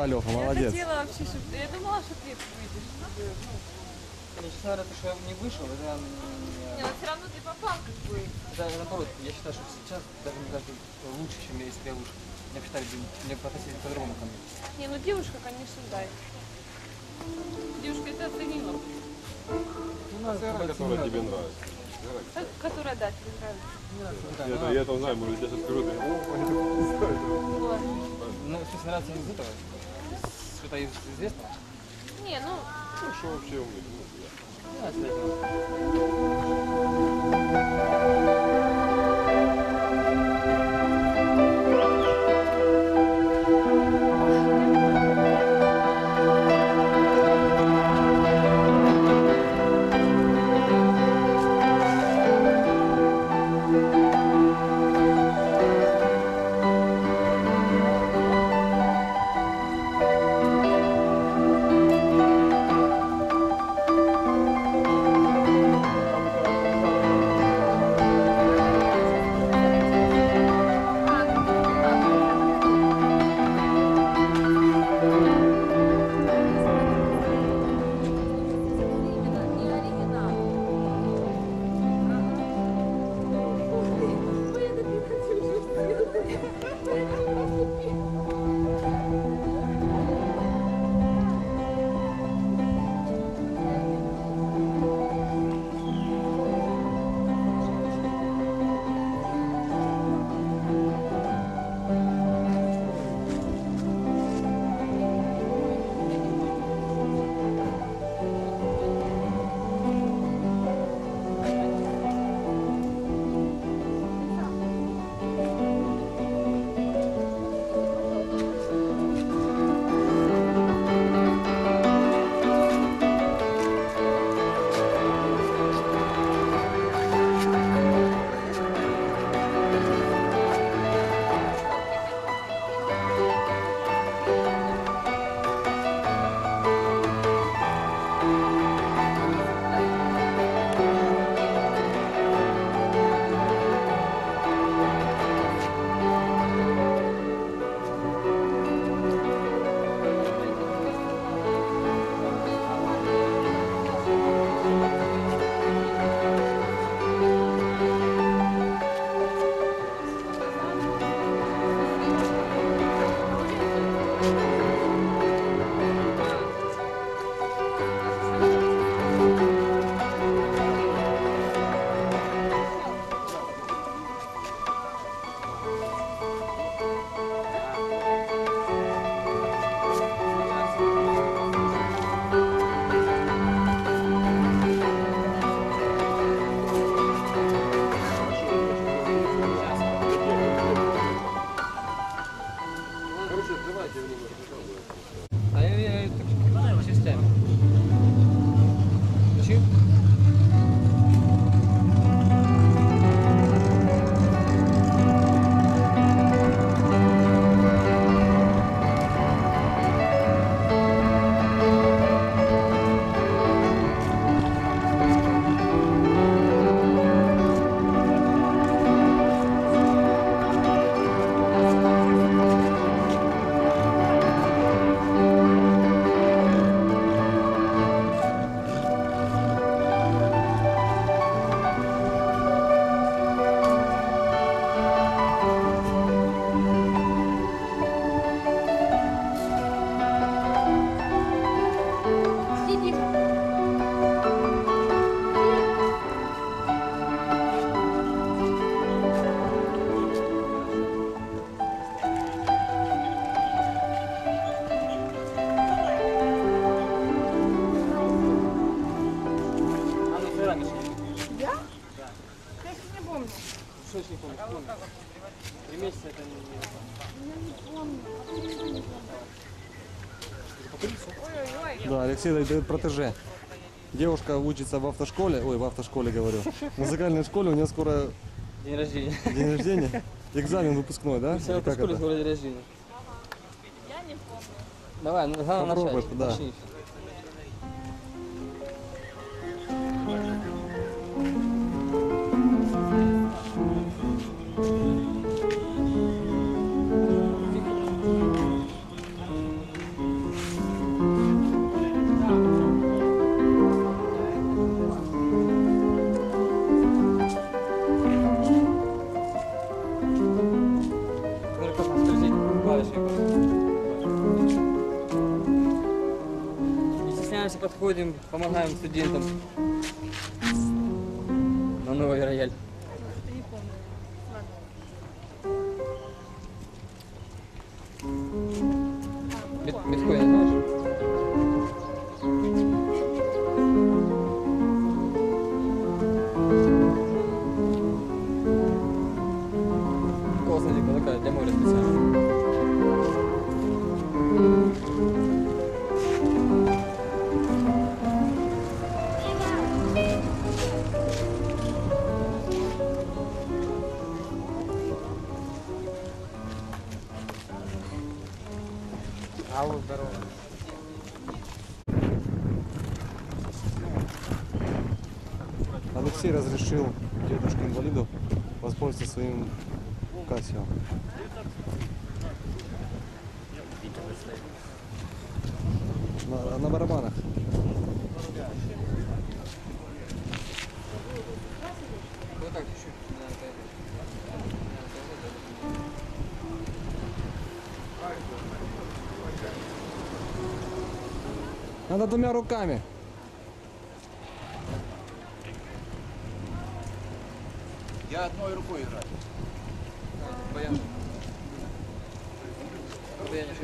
Да, Леха, Я молодец. хотела вообще, чтобы... Я думала, что ты выйдешь. чтобы, ну, честно говоря, то, что я не вышел, это, Не, но все равно ты попал как бы. это наоборот, я считаю, что сейчас даже мне кажется лучше, чем если бы я вышел. Меня считали, мне относились по-другому ко мне. Не, ну девушка, конечно, да. Девушка это оценила. Ну, как бы которая оценить. тебе нравится. Та- Которая, да, тебе нравится. Да, Я, ну, это, я это знаю, может, я сейчас скажу, ты. Ну, смысле, нравится из этого? Что-то из известного? Не, ну, ну, что вообще у них? Ну, я. Не помню? помню. Три месяца это не... Я не помню. Да, Алексей дает протеже. Девушка учится в автошколе, ой, в автошколе говорю, в музыкальной школе, у нее скоро День рождения. день рождения, экзамен выпускной, да? Все Или это в как школе это? скоро день рождения. Я не помню. Давай, ну, главное Попробуй, начать. да. Начни. Подходим, помогаем студентам на новый рояль. Биткоин Алексей разрешил дедушке инвалиду воспользоваться своим Кассио. На, на барабанах. Надо двумя руками. Одной рукой играю. А, Баян. Баян, еще